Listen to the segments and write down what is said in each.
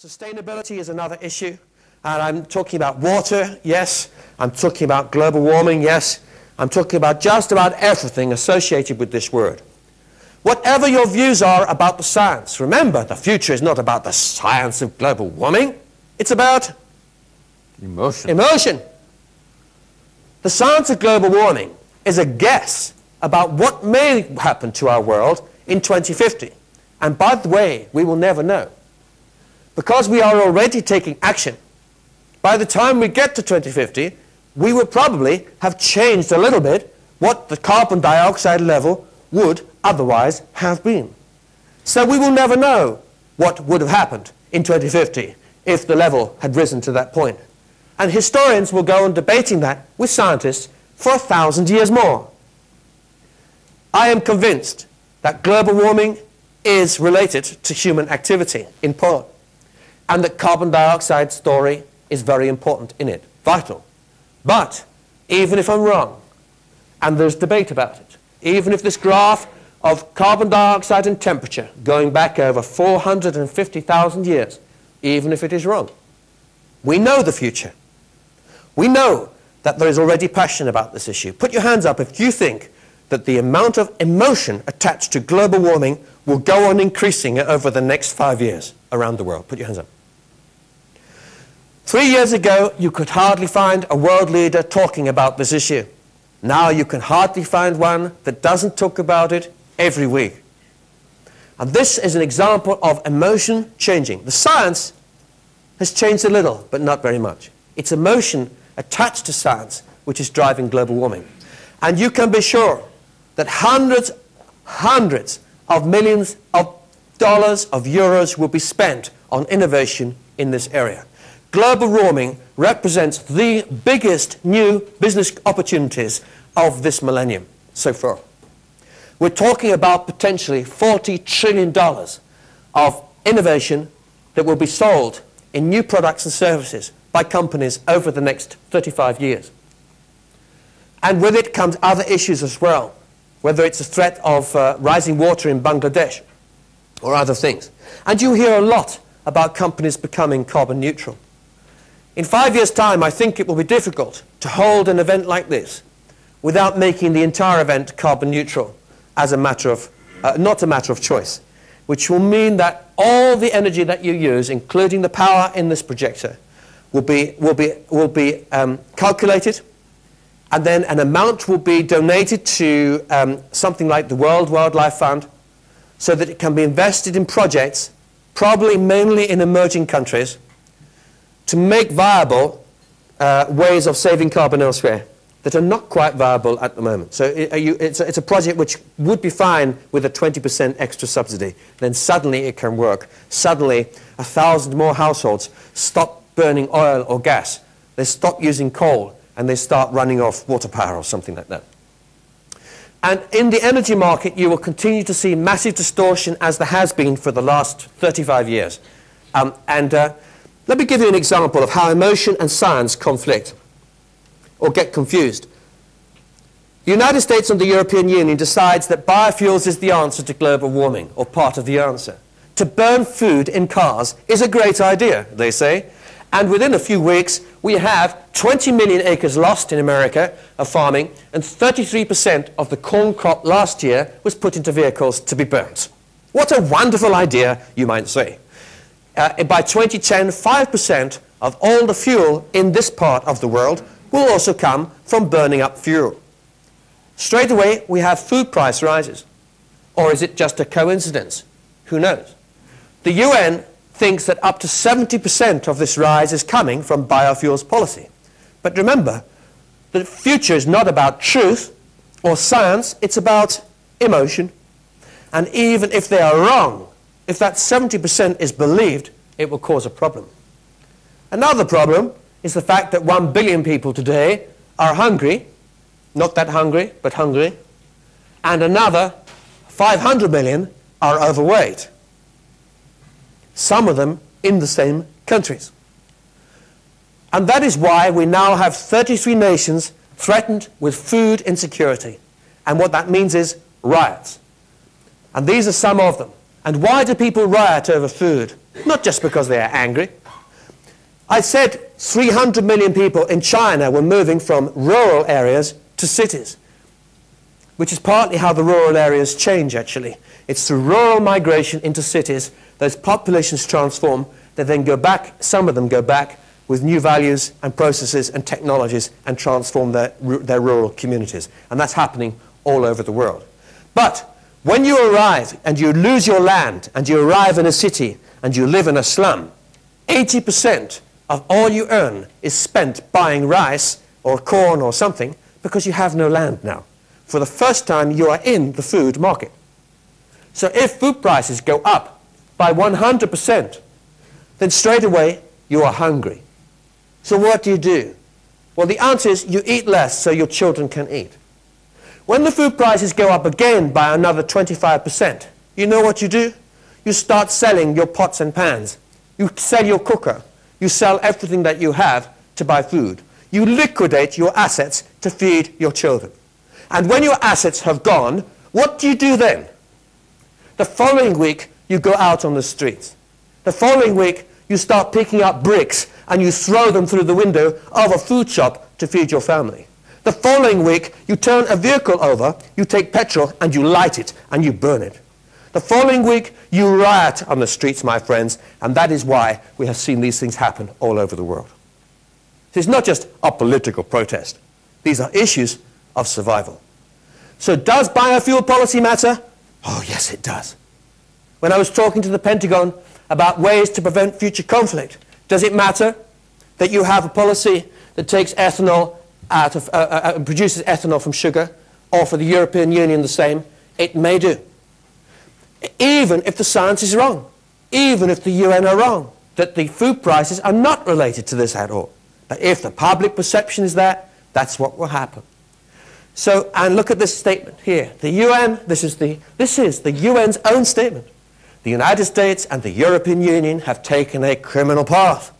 Sustainability is another issue. And I'm talking about water, yes. I'm talking about global warming, yes. I'm talking about just about everything associated with this word. Whatever your views are about the science, remember, the future is not about the science of global warming. It's about Emotion. emotion. The science of global warming is a guess about what may happen to our world in 2050. And by the way, we will never know. Because we are already taking action, by the time we get to 2050, we will probably have changed a little bit what the carbon dioxide level would otherwise have been. So we will never know what would have happened in 2050 if the level had risen to that point. And historians will go on debating that with scientists for a thousand years more. I am convinced that global warming is related to human activity in part, and the carbon dioxide story is very important in it, vital. But even if I'm wrong, and there's debate about it, even if this graph of carbon dioxide and temperature going back over 450,000 years, even if it is wrong, we know the future. We know that there is already passion about this issue. Put your hands up if you think that the amount of emotion attached to global warming will go on increasing over the next five years around the world. Put your hands up. Three years ago, you could hardly find a world leader talking about this issue. Now you can hardly find one that doesn't talk about it every week. And this is an example of emotion changing. The science has changed a little, but not very much. It's emotion attached to science which is driving global warming. And you can be sure that hundreds, hundreds of millions of dollars, of euros will be spent on innovation in this area. Global warming represents the biggest new business opportunities of this millennium so far. We're talking about potentially $40 trillion of innovation that will be sold in new products and services by companies over the next 35 years. And with it comes other issues as well, whether it's a threat of uh, rising water in Bangladesh or other things. And you hear a lot about companies becoming carbon neutral. In five years' time, I think it will be difficult to hold an event like this without making the entire event carbon neutral as a matter of, uh, not a matter of choice, which will mean that all the energy that you use, including the power in this projector, will be, will be, will be um, calculated, and then an amount will be donated to um, something like the World Wildlife Fund so that it can be invested in projects, probably mainly in emerging countries, to make viable uh, ways of saving carbon elsewhere that are not quite viable at the moment. So it, you, it's, a, it's, a, project which would be fine with a 20% extra subsidy. Then suddenly it can work. Suddenly a thousand more households stop burning oil or gas. They stop using coal and they start running off water power or something like that. And in the energy market, you will continue to see massive distortion as there has been for the last 35 years. Um, and uh, let me give you an example of how emotion and science conflict or get confused. The United States and the European Union decides that biofuels is the answer to global warming, or part of the answer. To burn food in cars is a great idea, they say. And within a few weeks, we have 20 million acres lost in America of farming, and 33% of the corn crop last year was put into vehicles to be burnt. What a wonderful idea, you might say. Uh, by 2010, 5% of all the fuel in this part of the world will also come from burning up fuel. Straight away, we have food price rises. Or is it just a coincidence? Who knows? The UN thinks that up to 70% of this rise is coming from biofuels policy. But remember, the future is not about truth or science, it's about emotion. And even if they are wrong, if that 70% is believed, it will cause a problem. Another problem is the fact that 1 billion people today are hungry, not that hungry, but hungry, and another 500 million are overweight some of them in the same countries. And that is why we now have 33 nations threatened with food insecurity. And what that means is riots. And these are some of them. And why do people riot over food? Not just because they are angry. I said 300 million people in China were moving from rural areas to cities, which is partly how the rural areas change, actually. It's through rural migration into cities, those populations transform, they then go back, some of them go back with new values and processes and technologies and transform their, their rural communities. And that's happening all over the world. But when you arrive and you lose your land and you arrive in a city and you live in a slum, 80% of all you earn is spent buying rice or corn or something because you have no land now. For the first time, you are in the food market. So if food prices go up by 100%, then straight away you are hungry. So what do you do? Well, the answer is you eat less so your children can eat. When the food prices go up again by another 25%, you know what you do? You start selling your pots and pans. You sell your cooker. You sell everything that you have to buy food. You liquidate your assets to feed your children. And when your assets have gone, what do you do then? The following week, you go out on the streets. The following week, you start picking up bricks and you throw them through the window of a food shop to feed your family. The following week, you turn a vehicle over, you take petrol and you light it and you burn it. The following week, you riot on the streets, my friends, and that is why we have seen these things happen all over the world. It's not just a political protest. These are issues of survival. So does biofuel policy matter? Oh, yes, it does. When I was talking to the Pentagon about ways to prevent future conflict, does it matter that you have a policy that takes ethanol out of, uh, uh, uh, produces ethanol from sugar, or for the European Union the same? It may do. Even if the science is wrong, even if the UN are wrong, that the food prices are not related to this at all. But if the public perception is that, that's what will happen. So, and look at this statement here. The UN, this is the, this is the UN's own statement. The United States and the European Union have taken a criminal path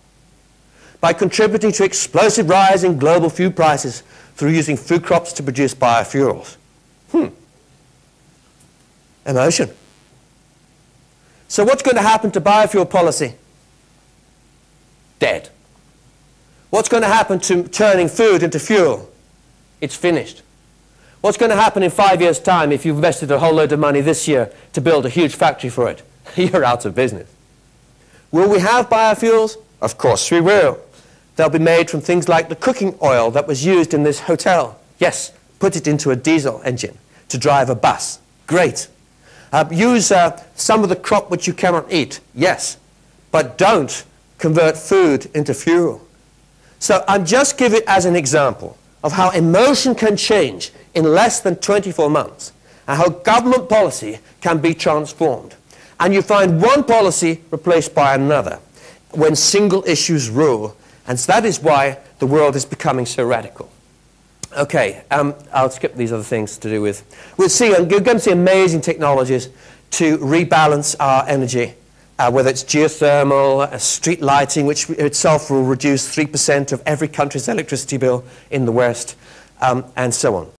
by contributing to explosive rise in global food prices through using food crops to produce biofuels. Hmm. Emotion. So what's going to happen to biofuel policy? Dead. What's going to happen to turning food into fuel? It's finished. What's going to happen in five years' time if you've invested a whole load of money this year to build a huge factory for it? You're out of business. Will we have biofuels? Of course we will. They'll be made from things like the cooking oil that was used in this hotel. Yes, put it into a diesel engine to drive a bus. Great. Uh, use uh, some of the crop which you cannot eat. Yes. But don't convert food into fuel. So I'm just giving it as an example of how emotion can change in less than 24 months and how government policy can be transformed. And you find one policy replaced by another when single issues rule and so that is why the world is becoming so radical. Okay, um, I'll skip these other things to do with. We'll see, we're going to see amazing technologies to rebalance our energy, uh, whether it's geothermal, uh, street lighting, which itself will reduce 3% of every country's electricity bill in the West, um, and so on.